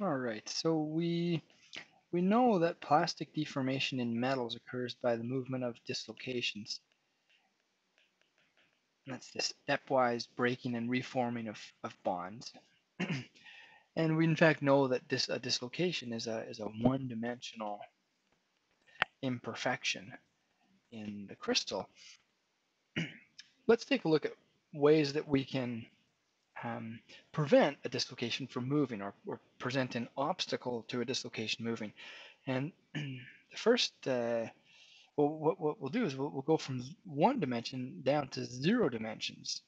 All right, so we we know that plastic deformation in metals occurs by the movement of dislocations. That's the stepwise breaking and reforming of, of bonds. and we in fact know that this a dislocation is a is a one-dimensional imperfection in the crystal. Let's take a look at ways that we can um, prevent a dislocation from moving or, or, present an obstacle to a dislocation moving. And the first, uh, well, what, what we'll do is we'll, we'll go from one dimension down to zero dimensions.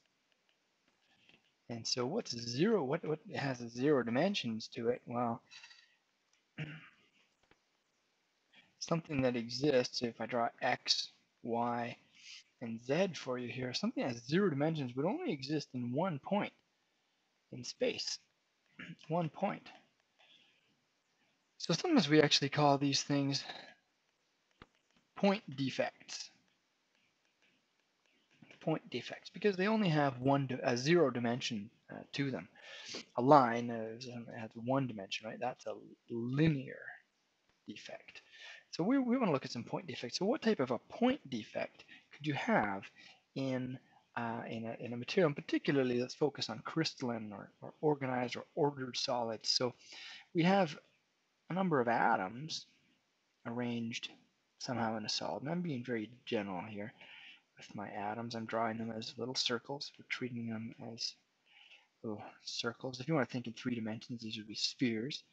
And so what's zero? What, what has zero dimensions to it? Well, something that exists, if I draw x, y, and z for you here, something that has zero dimensions would only exist in one point in space. one point. So sometimes we actually call these things point defects. Point defects because they only have one a zero dimension uh, to them. A line uh, has one dimension, right? That's a linear defect. So we, we want to look at some point defects. So what type of a point defect could you have in uh, in, a, in a material, and particularly let's focus on crystalline or, or organized or ordered solids. So we have a number of atoms arranged somehow in a solid. And I'm being very general here with my atoms. I'm drawing them as little circles. We're treating them as little circles. If you want to think in three dimensions, these would be spheres.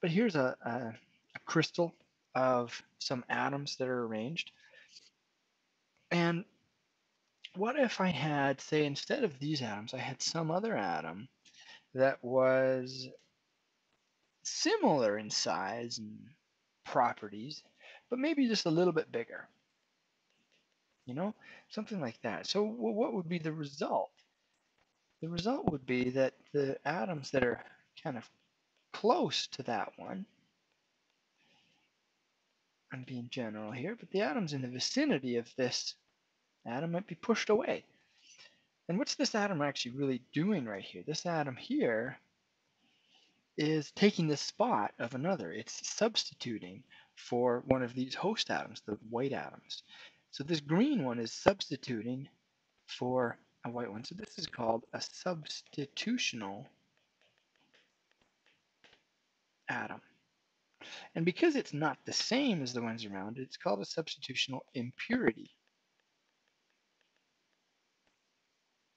But here's a, a, a crystal of some atoms that are arranged. And what if I had, say, instead of these atoms, I had some other atom that was similar in size and properties, but maybe just a little bit bigger? You know, something like that. So, what would be the result? The result would be that the atoms that are kind of close to that one, I'm being general here, but the atoms in the vicinity of this atom might be pushed away. And what's this atom actually really doing right here? This atom here is taking the spot of another. It's substituting for one of these host atoms, the white atoms. So this green one is substituting for a white one. So this is called a substitutional atom. And because it's not the same as the ones around it's called a substitutional impurity.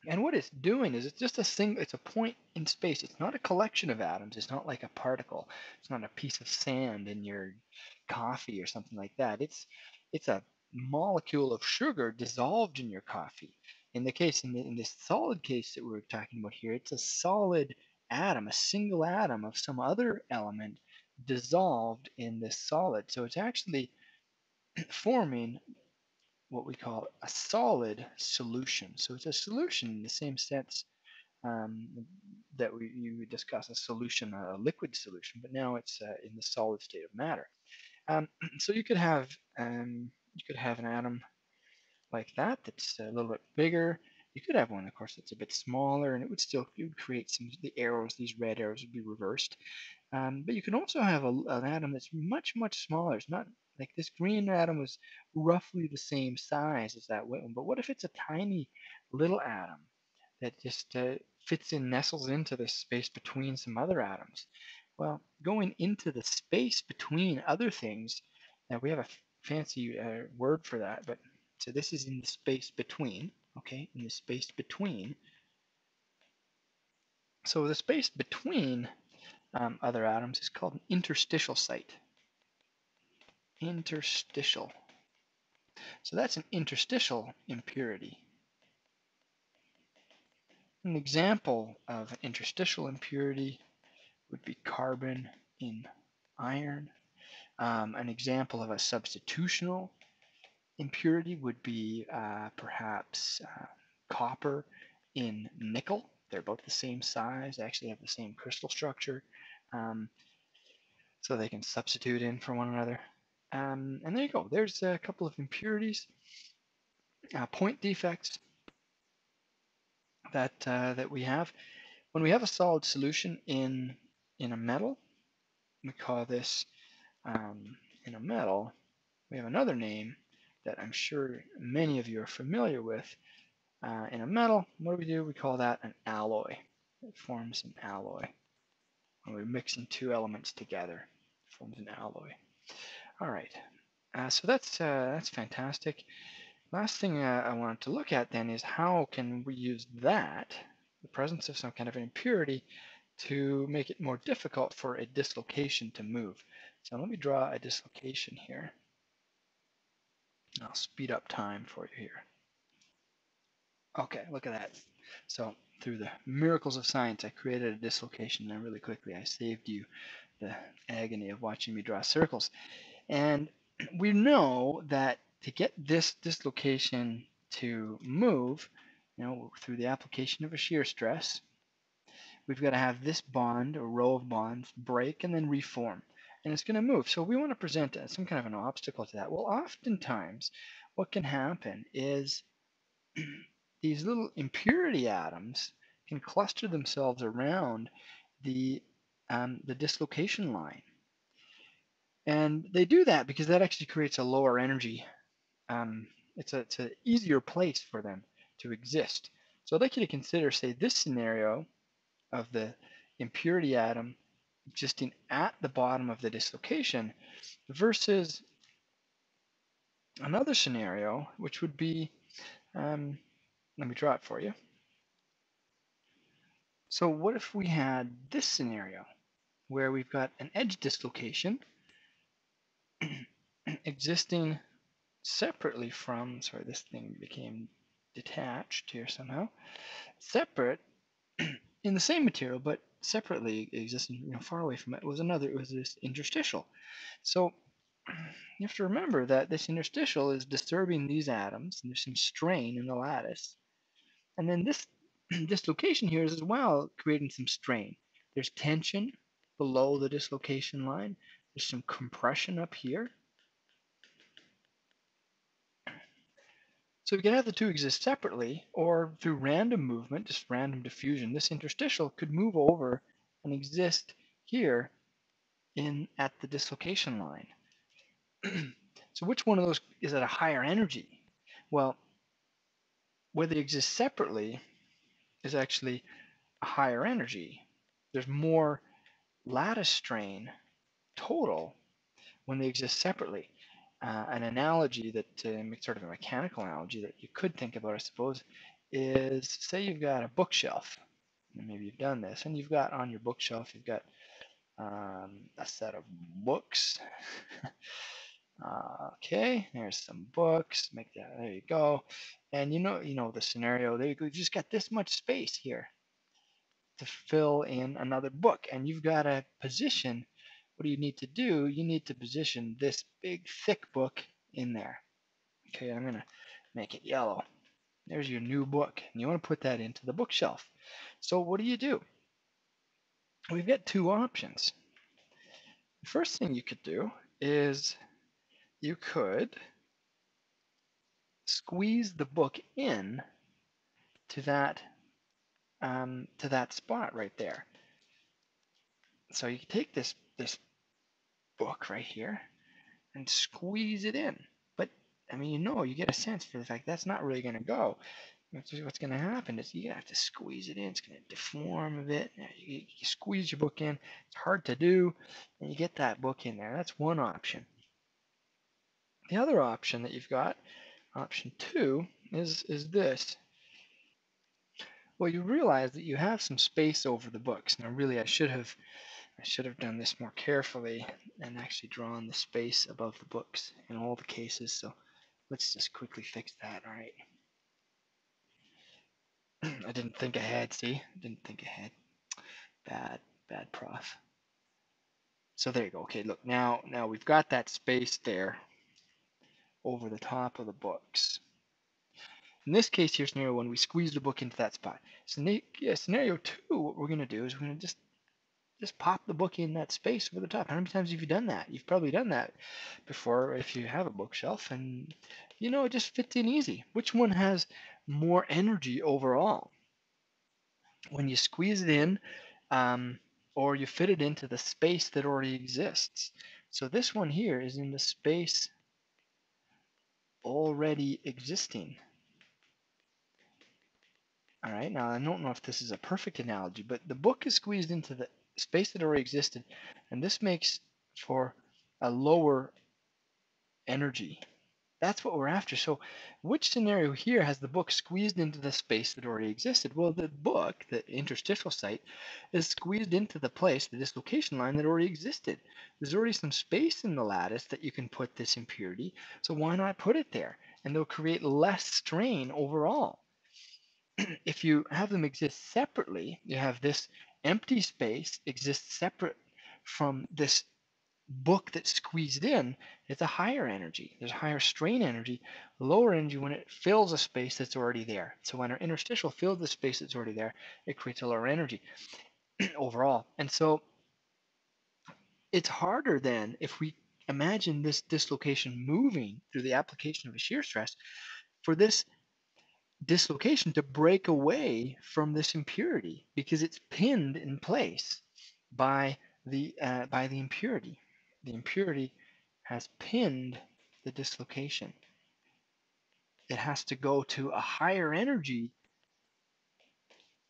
And what it's doing is it's just a single, it's a point in space. It's not a collection of atoms. It's not like a particle. It's not a piece of sand in your coffee or something like that. It's it's a molecule of sugar dissolved in your coffee. In the case, in, the, in this solid case that we're talking about here, it's a solid atom, a single atom of some other element dissolved in this solid. So it's actually forming what we call a solid solution. So it's a solution in the same sense um, that we you discuss a solution, a liquid solution, but now it's uh, in the solid state of matter. Um, so you could have um, you could have an atom like that that's a little bit bigger. You could have one, of course, that's a bit smaller, and it would still would create some the arrows. These red arrows would be reversed. Um, but you can also have a, an atom that's much much smaller. It's not like this green atom was roughly the same size as that white one, but what if it's a tiny little atom that just uh, fits in, nestles into the space between some other atoms? Well, going into the space between other things, now we have a fancy uh, word for that, but so this is in the space between, okay, in the space between. So the space between um, other atoms is called an interstitial site interstitial. So that's an interstitial impurity. An example of an interstitial impurity would be carbon in iron. Um, an example of a substitutional impurity would be uh, perhaps uh, copper in nickel. They're both the same size, they actually have the same crystal structure. Um, so they can substitute in for one another. Um, and there you go. There's a couple of impurities, uh, point defects that uh, that we have. When we have a solid solution in in a metal, we call this um, in a metal, we have another name that I'm sure many of you are familiar with. Uh, in a metal, what do we do? We call that an alloy. It forms an alloy. When we're mixing two elements together, it forms an alloy. All right, uh, so that's uh, that's fantastic. Last thing uh, I wanted to look at then is how can we use that, the presence of some kind of impurity, to make it more difficult for a dislocation to move. So let me draw a dislocation here. I'll speed up time for you here. Okay, look at that. So through the miracles of science, I created a dislocation and really quickly I saved you the agony of watching me draw circles. And we know that to get this dislocation to move, you know, through the application of a shear stress, we've got to have this bond, a row of bonds, break and then reform. And it's going to move. So we want to present some kind of an obstacle to that. Well, oftentimes what can happen is these little impurity atoms can cluster themselves around the, um, the dislocation line. And they do that because that actually creates a lower energy. Um, it's, a, it's an easier place for them to exist. So I'd like you to consider, say, this scenario of the impurity atom existing at the bottom of the dislocation versus another scenario, which would be, um, let me draw it for you. So what if we had this scenario where we've got an edge dislocation existing separately from, sorry, this thing became detached here somehow, separate in the same material, but separately existing, you know, far away from it was another, it was this interstitial. So you have to remember that this interstitial is disturbing these atoms, and there's some strain in the lattice. And then this dislocation here is as well creating some strain. There's tension below the dislocation line. There's some compression up here. So we can have the two exist separately, or through random movement, just random diffusion, this interstitial could move over and exist here in at the dislocation line. so which one of those is at a higher energy? Well, whether they exist separately is actually a higher energy. There's more lattice strain total when they exist separately uh, an analogy that uh, sort of a mechanical analogy that you could think about, I suppose, is say you've got a bookshelf, and maybe you've done this, and you've got on your bookshelf, you've got um, a set of books. uh, okay, there's some books. Make that. There you go. And you know, you know the scenario. There you go. You just got this much space here to fill in another book, and you've got a position what do you need to do? You need to position this big thick book in there. Okay, I'm going to make it yellow. There's your new book. And you want to put that into the bookshelf. So what do you do? We've got two options. The first thing you could do is you could squeeze the book in to that um, to that spot right there. So you take this this book right here and squeeze it in. But I mean, you know, you get a sense for the fact that's not really going to go. That's What's going to happen is you have to squeeze it in. It's going to deform a bit. You, you squeeze your book in. It's hard to do, and you get that book in there. That's one option. The other option that you've got, option two, is is this. Well, you realize that you have some space over the books. Now, really, I should have I should have done this more carefully and actually drawn the space above the books in all the cases. So let's just quickly fix that. All right. I didn't think ahead, see? I Didn't think ahead. Bad, bad prof. So there you go. Okay, look, now now we've got that space there over the top of the books. In this case here, scenario one, we squeeze the book into that spot. Scenario two, what we're going to do is we're going to just just pop the book in that space over the top. How many times have you done that? You've probably done that before if you have a bookshelf and you know it just fits in easy. Which one has more energy overall? When you squeeze it in um, or you fit it into the space that already exists. So this one here is in the space already existing. All right, now I don't know if this is a perfect analogy, but the book is squeezed into the space that already existed, and this makes for a lower energy. That's what we're after. So, which scenario here has the book squeezed into the space that already existed? Well, the book, the interstitial site, is squeezed into the place, the dislocation line that already existed. There's already some space in the lattice that you can put this impurity, so why not put it there? And they'll create less strain overall. if you have them exist separately, you have this empty space exists separate from this book that's squeezed in, it's a higher energy. There's higher strain energy, lower energy when it fills a space that's already there. So when our interstitial fills the space that's already there, it creates a lower energy overall. And so it's harder then if we imagine this dislocation moving through the application of a shear stress for this dislocation to break away from this impurity because it's pinned in place by the uh, by the impurity. The impurity has pinned the dislocation. It has to go to a higher energy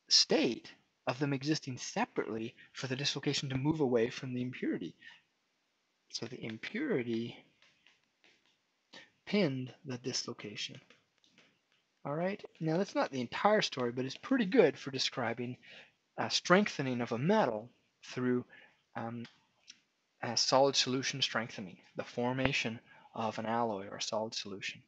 state of them existing separately for the dislocation to move away from the impurity. So the impurity pinned the dislocation. All right, now that's not the entire story, but it's pretty good for describing a strengthening of a metal through um, a solid solution strengthening, the formation of an alloy or a solid solution.